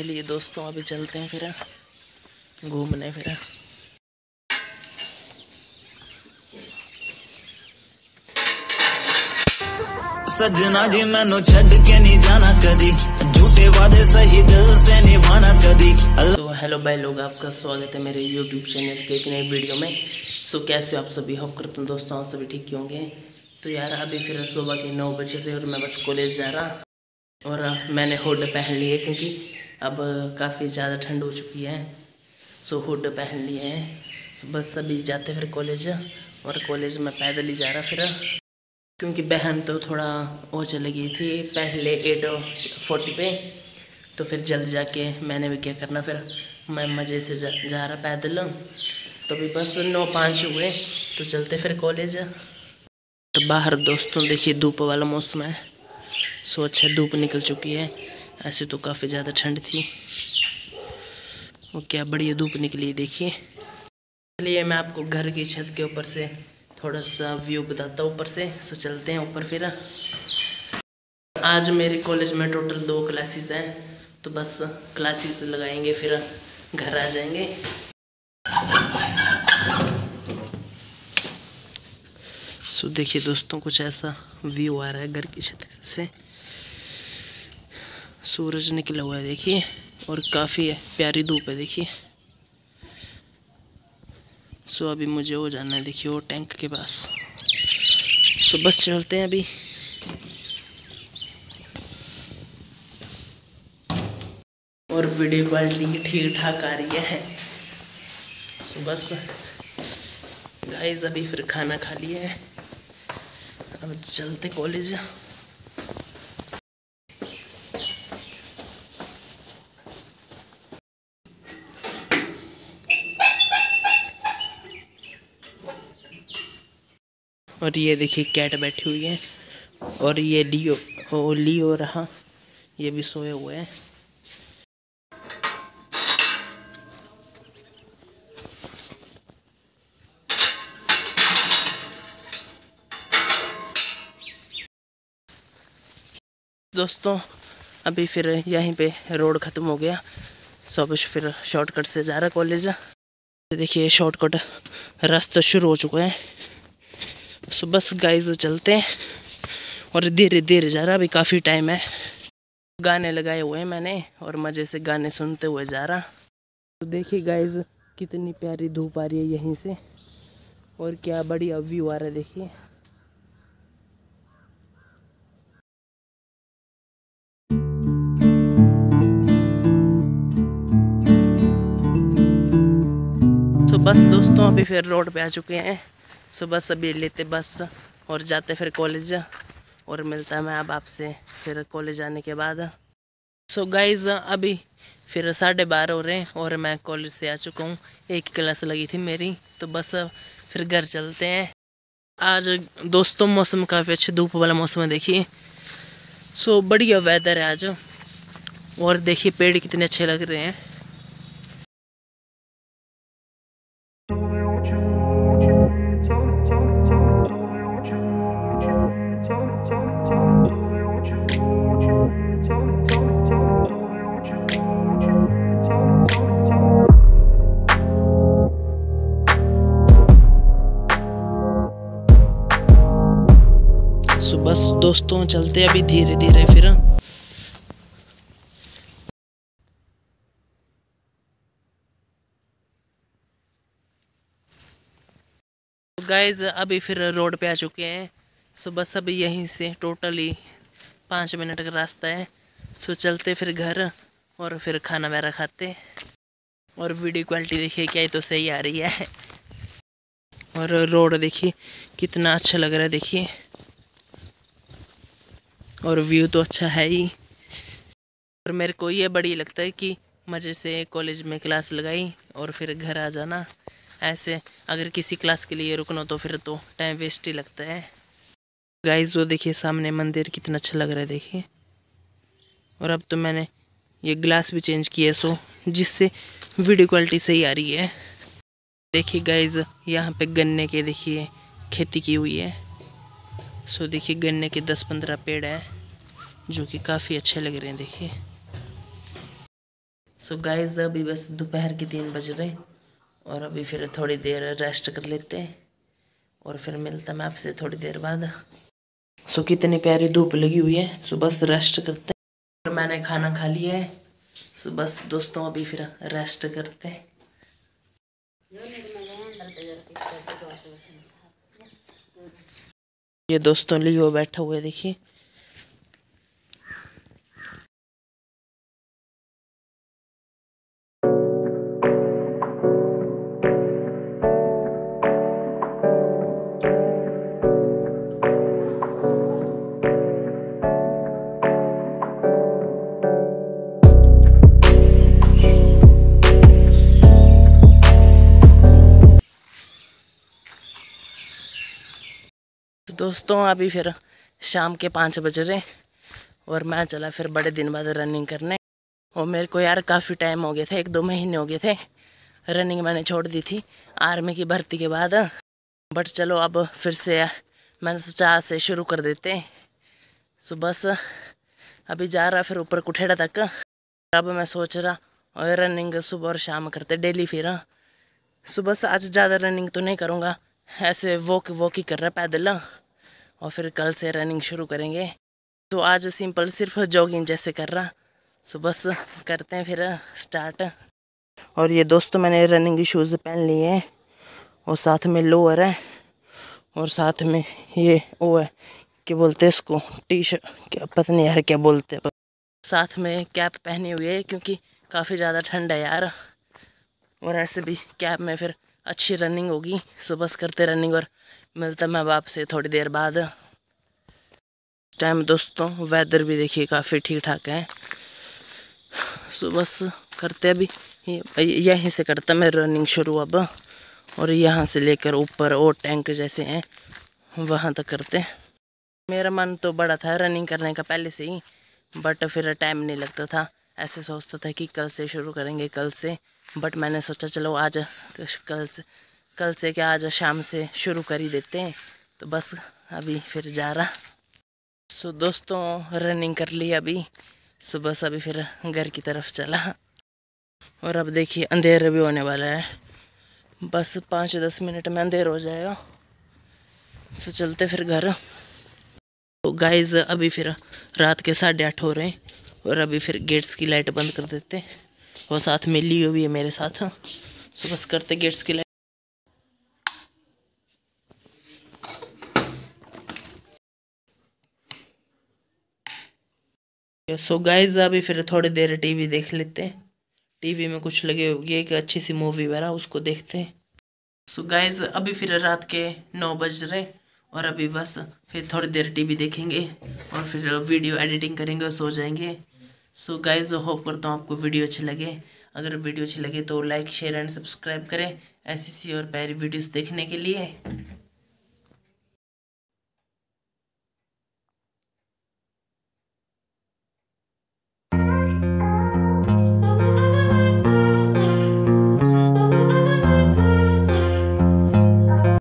चलिए दोस्तों अभी चलते हैं फिर घूमने फिर। सजना जी मैनू छड़ के नहीं जाना कदी। झूठे वादे सही दिल से निभाना कदी। तो हेलो भाई लोग आपका स्वागत है मेरे यूट्यूब चैनल के एक नए वीडियो में। सो कैसे आप सभी? होप करते हैं दोस्तों आप सभी ठीक होंगे। तो यार अभी फिर सुबह के नौ बजे थे और मैं बस कॉलेज जा रहा। और मैंने हुड पहन ली है क्योंकि अब काफ़ी ज़्यादा ठंड हो चुकी है। सो हुड पहन लिए हैं। सो बस अभी जाते फिर कॉलेज और कॉलेज में पैदल ही जा रहा फिर। क्योंकि बहन तो थोड़ा वो चली गई थी पहले एट फोर्टी पे। तो फिर जल्द जाके मैंने भी क्या करना फिर मैं मज़े से जा, जा रहा पैदल। तो अभी बस नौ पाँच हुए तो चलते फिर कॉलेज। तो बाहर दोस्तों देखिए धूप वाला मौसम है। सो अच्छा धूप निकल चुकी है। ऐसे तो काफ़ी ज़्यादा ठंड थी। वो क्या बढ़िया धूप निकली, देखिए। चलिए मैं आपको घर की छत के ऊपर से थोड़ा सा व्यू बताता हूँ ऊपर से, सो चलते हैं ऊपर फिर। आज मेरे कॉलेज में टोटल दो क्लासेस हैं तो बस क्लासेस लगाएँगे, फिर घर आ जाएँगे। सो देखिए दोस्तों, कुछ ऐसा व्यू आ रहा है घर की छत से। सूरज निकला हुआ है, देखिए, और काफ़ी प्यारी धूप है, देखिए। सो अभी मुझे हो जाना है, देखिए, वो टैंक के पास। सो बस चलते हैं अभी। और वीडियो क्वालिटी ठीक ठाक आ रही है। सो बस गाइस अभी फिर खाना खा लिया है। अब चलते कॉलेज और ये देखिए कैट बैठी हुई है और ये लियो, ओ, लियो रहा, ये भी सोए हुए हैं। दोस्तों, अभी फिर यहीं पे रोड ख़त्म हो गया। सब फिर शॉर्टकट से जा रहा कॉलेज देखिए शॉर्टकट रास्ता शुरू हो चुका है। सो बस गाइस चलते हैं। और धीरे धीरे जा रहा, अभी काफ़ी टाइम है। गाने लगाए हुए हैं मैंने, और मज़े से गाने सुनते हुए जा रहा। तो देखिए गाइस कितनी प्यारी धूप आ रही है यहीं से। और क्या बढ़िया व्यू आ रहा है, देखिए। तो बस दोस्तों, अभी फिर रोड पे आ चुके हैं। सुबह सभी लेते बस और जाते फिर कॉलेज और मिलता मैं अब आपसे फिर कॉलेज आने के बाद। सो गाइज़ अभी फिर साढ़े बारह हो रहे हैं और मैं कॉलेज से आ चुका हूँ। एक क्लास लगी थी मेरी तो बस फिर घर चलते हैं। आज दोस्तों, मौसम काफ़ी अच्छे, धूप वाला मौसम है, देखिए। सो बढ़िया वेदर है आज। और देखिए पेड़ कितने अच्छे लग रहे हैं। दोस्तों, चलते अभी धीरे धीरे फिर। गाइज़ अभी फिर रोड पे आ चुके हैं। सो बस अभी यहीं से टोटली पाँच मिनट का रास्ता है। सो चलते फिर घर और फिर खाना वगैरह खाते और वीडियो क्वालिटी देखिए, क्या ही तो सही आ रही है। और रोड देखिए, कितना अच्छा लग रहा है, देखिए। और व्यू तो अच्छा है ही। और मेरे को ये बड़ी लगता है कि मज़े से कॉलेज में क्लास लगाई और फिर घर आ जाना। ऐसे अगर किसी क्लास के लिए रुकना तो फिर तो टाइम वेस्ट ही लगता है। गाइस वो देखिए सामने मंदिर कितना अच्छा लग रहा है, देखिए। और अब तो मैंने ये ग्लास भी चेंज किया सो जिससे वीडियो क्वालिटी सही आ रही है। देखिए गाइज़ यहाँ पे गन्ने के देखिए खेती की हुई है। सो देखिए, गन्ने के दस पंद्रह पेड़ हैं, जो कि काफ़ी अच्छे लग रहे हैं, देखिए। सो गाइस अभी बस दोपहर के तीन बज रहे और अभी फिर थोड़ी देर रेस्ट कर लेते हैं, और फिर मिलता मैं आपसे थोड़ी देर बाद। सो कितनी प्यारी धूप लगी हुई है सो बस रेस्ट करते हैं। और मैंने खाना खा लिया है सो बस दोस्तों, अभी फिर रेस्ट करते हैं। ये दोस्तों लियो बैठा हुआ है देखिए। दोस्तों, अभी फिर शाम के पाँच बज रहे और मैं चला फिर बड़े दिन बाद रनिंग करने। और मेरे को यार काफ़ी टाइम हो गए थे, एक दो महीने हो गए थे। रनिंग मैंने छोड़ दी थी आर्मी की भर्ती के बाद। बट चलो अब फिर से मैंने सोचा से शुरू कर देते हैं। सो बस अभी जा रहा फिर ऊपर कुठेड़ा तक। अब मैं सोच रहा और रनिंग सुबह और शाम करते डेली फिर। सुबह से आज ज़्यादा रनिंग तो नहीं करूँगा। ऐसे वॉक वॉक ही कर रहा पैदल। और फिर कल से रनिंग शुरू करेंगे। तो आज सिंपल सिर्फ़ जॉगिंग जैसे कर रहा। सो बस करते हैं फिर स्टार्ट। और ये दोस्तों मैंने रनिंग शूज़ पहन लिए हैं और साथ में लोअर है और साथ में ये वो है, क्या बोलते हैं इसको टी शर्ट क्या पता नहीं यार क्या बोलते हैं। साथ में कैप पहनी हुई है क्योंकि काफ़ी ज़्यादा ठंड है यार। और ऐसे भी कैप में फिर अच्छी रनिंग होगी। सुबह करते रनिंग और मिलता मैं बाप से थोड़ी देर बाद। टाइम दोस्तों वेदर भी देखिए काफ़ी ठीक ठाक है सुबह करते अभी। यहीं से करता मैं रनिंग शुरू अब। और यहाँ से लेकर ऊपर और टैंक जैसे हैं, वहाँ तक करते मेरा मन तो बड़ा था रनिंग करने का पहले से ही बट फिर टाइम नहीं लगता था। ऐसे सोचता था कि कल से शुरू करेंगे, कल से। बट मैंने सोचा, चलो आज कल से कल से क्या आज शाम से शुरू कर ही देते हैं। तो बस अभी फिर जा रहा। सो दोस्तों रनिंग कर ली अभी। सुबह से अभी फिर घर की तरफ़ चला। और अब देखिए, अंधेरा भी होने वाला है। बस पाँच दस मिनट में अंधेर हो जाएगा। सो चलते फिर घर। तो गाइज़ अभी फिर रात के साढ़े आठ हो रहे हैं। और अभी फिर गेट्स की लाइट बंद कर देते और साथ में हुई है मेरे साथ। सो बस करते गेट्स की लाइट सो गाइज़ अभी फिर थोड़ी देर टीवी देख लेते हैं। टीवी में कुछ लगे होगी एक अच्छी सी मूवी वगैरह, उसको देखते हैं। सो गाइज़ अभी फिर रात के नौ बज रहे और अभी बस फिर थोड़ी देर टीवी देखेंगे और फिर वीडियो एडिटिंग करेंगे और सो जाएँगे। सो गाइज़ होप करता हूँ आपको वीडियो अच्छी लगे। अगर वीडियो अच्छी लगे तो लाइक शेयर एंड सब्सक्राइब करें। ऐसी सी और प्यारी वीडियोस देखने के लिए।